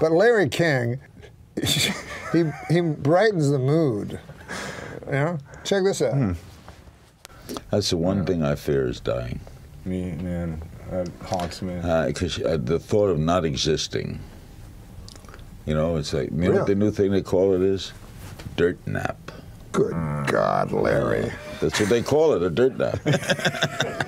But Larry King, he he brightens the mood. You know, check this out. Hmm. That's the one thing I fear is dying. Me, man, uh, that haunts me. Because uh, uh, the thought of not existing. You know, it's like, you know what the new thing they call it is? Dirt nap. Good God, Larry. That's what they call it, a dirt nap.